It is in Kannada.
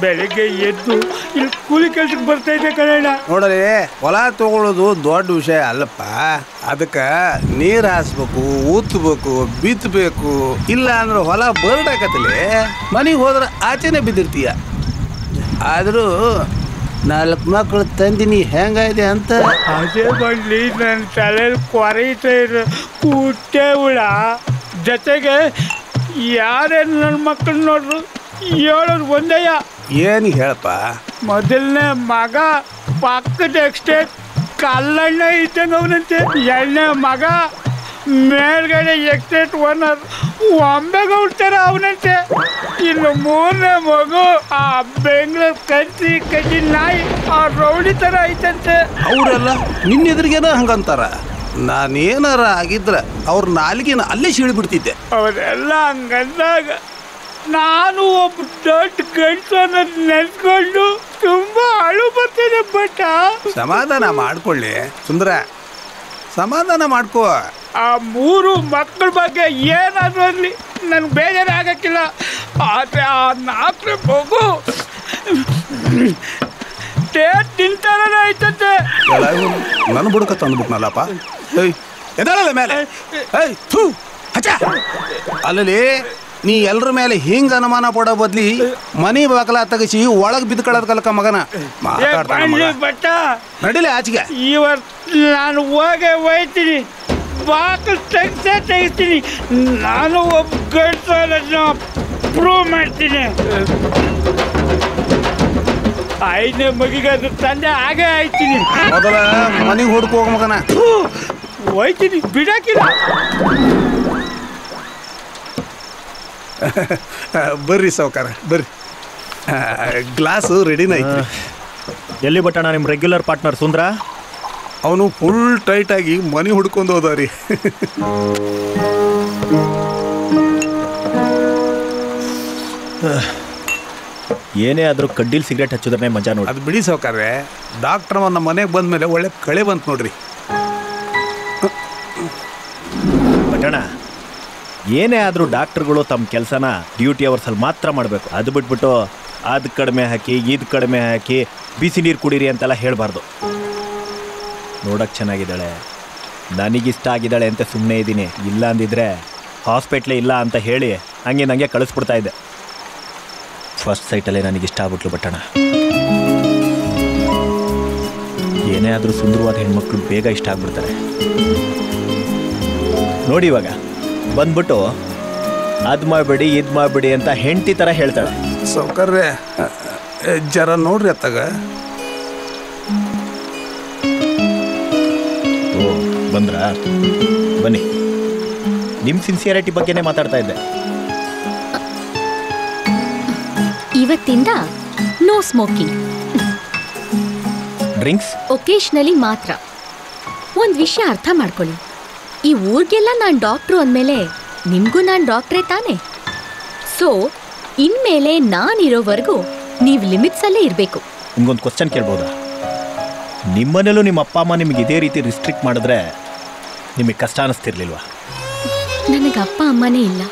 ಬೆಳಿಗ್ಗೆ ಎದ್ದು ಇಲ್ಲಿ ಕೂಲಿ ಕೆಲ್ಸಕ್ಕೆ ಬರ್ತಾ ಇದೆ ಕಣಣ್ಣ ನೋಡಲಿ ಹೊಲ ತಗೊಳ್ಳೋದು ದೊಡ್ಡ ವಿಷಯ ಅಲ್ಲಪ್ಪ. ಅದಕ್ಕೆ ನೀರು ಹಾಸ್ಬೇಕು ಊತ್ಬೇಕು ಬಿತ್ತಬೇಕು ಇಲ್ಲ ಅಂದ್ರೆ ಹೊಲ ಬರ್ಡಾಕತ್ತಲೇ ಮನೆಗೆ ಹೋದ್ರೆ ಆಚೆನೆ ಬಿದ್ದಿರ್ತೀಯ. ಆದರೂ ನಾಲ್ಕು ಮಕ್ಕಳು ತಂದಿನಿ ಹೆಂಗಾಯ್ದೆ ಅಂತ. ಅದೇ ಬಂದ್ಲಿ ನನ್ನ ತಲೆಯಲ್ಲಿ ಕೊರೈತಾ ಇರೋ ಕುಟ್ಟೆ ಹುಳ ಜೊತೆಗೆ ಯಾರೇ ನನ್ನ ಮಕ್ಕಳು ನೋಡ್ರು ಹೇಳೋದು ಒಂದಯ್ಯ ಏನು ಹೇಳಪ್ಪ? ಮೊದಲನೇ ಮಗ ಪಕ್ಕದ ಎಕ್ಸ್ಟೇಟ್ ಕಲ್ಲಣ್ಣ ಇದ್ದಂಗೆ ಅವನಂತೆ. ಎರಡನೇ ಮಗ ಮೇಲ್ಗಡೆ ಎಕ್ಸ್ಟೇಟ್ ಓನರ್ ಒಂಬೆಗೌಡ್ತಾರ ಥರ ಅವನಂತೆ. ಇನ್ನು ಮೂರನೇ ಮಗು ಆ ಬೆಂಗಳೂರು ಕಂಚಿ ಕಜ್ಜಿ ನಾಯಿ ಆ ರೌಡಿ ಥರ ಐತಂತೆ. ಅವರೆಲ್ಲ ನಿನ್ನೆದ್ರಿಗೇನ ಹಂಗಂತಾರ? ನಾನೇನಾರ ಆಗಿದ್ರ ಅವ್ರ ನಾಲಿಗೆನ ಅಲ್ಲೇ ಸೀಳಿಬಿಡ್ತಿದ್ದೆ. ಅವರೆಲ್ಲ ಹಂಗಂದಾಗ ನಾನು ಒಬ್ಬ ದೊಡ್ಡ ಗಂಟನ ನೆನ್ಕೊಂಡು ತುಂಬಾ ಅಳು ಬರ್ತೇನೆ ಬಟ್ಟ ಸಮಾಧಾನ ಮಾಡ್ಕೊಳ್ಳಿ ಸುಂದರ. ಸಮಾಧಾನ ಮಾಡ್ಕೋ. ಆ ಮೂರು ಮಕ್ಕಳ ಬಗ್ಗೆ ಏನಾದ್ರಲ್ಲಿ ನನ್ಗೆ ಬೇಜಾರ ಆಗಕ್ಕಿಲ್ಲ ಆದರೆ ಆ ನಾಲ್ಕು ಮಗು ಐತಂತೆ ನನ್ನ ಬುಡಕ ತಂದ್ಬಿಟ್ನಲ್ಲಪ್ಪ. ಏಯ್ ಮೇಲೆ. ಏಯ್ ಥೂ ಹಚ್ಚ. ಅಲ್ಲಲ್ಲಿ ನೀ ಎಲ್ರ ಮೇಲೆ ಹಿಂಗ ಅನುಮಾನ ಪಡೋ ಬದ್ಲಿ ಮನಿ ಬಾಕಲ ತಗಸಿ ಒಳಗೆ ಬಿದ್ಕೊಳ್ಳೋದ್ ಕಲಕ ಮಗನ? ನಡಿಲಿ. ಬಟ್ಟ ಆಚೆಗೆ. ಇವತ್ತು ನಾನು ಹೋಗೇ ಹೋಯ್ತೀನಿ. ಬಾಕಲ್ ತೆಗ್ಸೇ ತೆಗಿತೀನಿ. ನಾನು ಒಬ್ಬ ಗಂಟು ಪ್ರೂವ್ ಮಾಡ್ತೀನಿ. ಐದನೇ ಮಗಿಗೆ ಅದು ತಂದೆ ಹಾಗೆ ಆಯ್ತೀನಿ. ಮೊದಲ ಮನೆಗೆ ಹುಡ್ಕೋಗ ಹೋಗ ಮಗನ. ಹೋಯ್ತೀನಿ ಬಿಡಕ್ಕಿಲ್ಲ ಬರ್ರಿ ಸಾವುಕಾರ ಬರ್ರಿ. ಗ್ಲಾಸು ರೆಡಿನ ಎಲ್ಲಿ ಬಟ್ಟಣ ನಿಮ್ಮ ರೆಗ್ಯುಲರ್ ಪಾರ್ಟ್ನರ್ ಸುಂದ್ರ? ಅವನು ಫುಲ್ ಟೈಟ್ ಆಗಿ ಮನಿ ಹುಡ್ಕೊಂಡು ರೀ ಏನೇ ಆದರೂ ಕಡ್ಡಿಲಿ ಸಿಗರೇಟ್ ಹಚ್ಚಿದ್ರೆ ಮಜಾ ನೋಡಿ. ಅದು ಬಿಡಿ ಸಾವುಕಾರ್ರೆ ಡಾಕ್ಟ್ರ ನಮ್ಮ ಮನೆಗೆ ಬಂದ ಮೇಲೆ ಒಳ್ಳೆ ಕಳೆ ಬಂತು ನೋಡ್ರಿ. ಬಟ್ಟಣ ಏನೇ ಆದರೂ ಡಾಕ್ಟ್ರುಗಳು ತಮ್ಮ ಕೆಲಸನ ಡ್ಯೂಟಿ ಅವರ್ಸಲ್ಲಿ ಮಾತ್ರ ಮಾಡಬೇಕು. ಅದು ಬಿಟ್ಬಿಟ್ಟು ಅದು ಕಡಿಮೆ ಹಾಕಿ, ಇದು ಕಡಿಮೆ ಹಾಕಿ ಬಿಸಿ ನೀರು ಕುಡೀರಿ ಅಂತೆಲ್ಲ ಹೇಳಬಾರ್ದು. ನೋಡೋಕೆ ಚೆನ್ನಾಗಿದ್ದಾಳೆ. ನನಗಿಷ್ಟ ಆಗಿದ್ದಾಳೆ ಅಂತ ಸುಮ್ಮನೆ ಇದ್ದೀನಿ. ಇಲ್ಲ ಅಂದಿದ್ರೆ ಹಾಸ್ಪಿಟ್ಲೇ ಇಲ್ಲ ಅಂತ ಹೇಳಿ ಹಂಗೆ ನನಗೆ ಕಳಿಸ್ಬಿಡ್ತಾ ಇದ್ದೆ. ಫಸ್ಟ್ ಸೈಟಲ್ಲೇ ನನಗಿಷ್ಟ ಆಗ್ಬಿಟ್ಲು ಬಟ್ಟಣ ಏನೇ ಆದರೂ ಸುಂದರವಾದ ಹೆಣ್ಮಕ್ಳು ಬೇಗ ಇಷ್ಟ ಆಗ್ಬಿಡ್ತಾರೆ. ನೋಡಿ ಇವಾಗ. ಬಂದ್ಬಿಟ್ಟು ಅದು ಮಾಡಬೇಡಿ ಇದು ಮಾಡಬೇಡಿ ಅಂತ ಹೆಂಡತಿ ಥರ ಹೇಳ್ತಾಳೆ. ಸೌಕರ್ಯ. ಜರ ನೋಡ್ರಿ ಅತ್ತಾಗ. ಓ ಬಂದ್ರಾ? ಬನ್ನಿ. ನಿಮ್ಮ ಸಿನ್ಸಿಯರಿಟಿ ಬಗ್ಗೆನೇ ಮಾತಾಡ್ತಾ ಇದ್ದೆ. ಇವತ್ತಿಂದ ನೋ ಸ್ಮೋಕಿಂಗ್. ಡ್ರಿಂಕ್ಸ್? ಒಕೇಶ್ನಲಿ ಮಾತ್ರ. ಒಂದ್ ವಿಷಯ ಅರ್ಥ ಮಾಡ್ಕೊಳ್ಳಿ. ಈ ಊರಿಗೆಲ್ಲ ನಾನು ಡಾಕ್ಟ್ರು ಅಂದಮೇಲೆ ನಿಮಗೂ ನಾನು ಡಾಕ್ಟ್ರೇ ತಾನೆ? ಸೊ ಇನ್ಮೇಲೆ ನಾನಿರೋವರೆಗೂ ನೀವು ಲಿಮಿಟ್ಸ್ ಅಲ್ಲೇ ಇರಬೇಕು. ನಿಮ್ಗೊಂದು ಕ್ವಶನ್ ಕೇಳ್ಬೋದಾ? ನಿಮ್ಮನೇಲೂ ನಿಮ್ಮ ಅಪ್ಪ ಅಮ್ಮ ನಿಮಗೆ ಇದೇ ರೀತಿ ರಿಸ್ಟ್ರಿಕ್ಟ್ ಮಾಡಿದ್ರೆ ನಿಮಗೆ ಕಷ್ಟ ಅನ್ನಿಸ್ತಿರ್ಲಿಲ್ವಾ ನನಗೆ ಅಪ್ಪ ಅಮ್ಮನೇ ಇಲ್ಲ.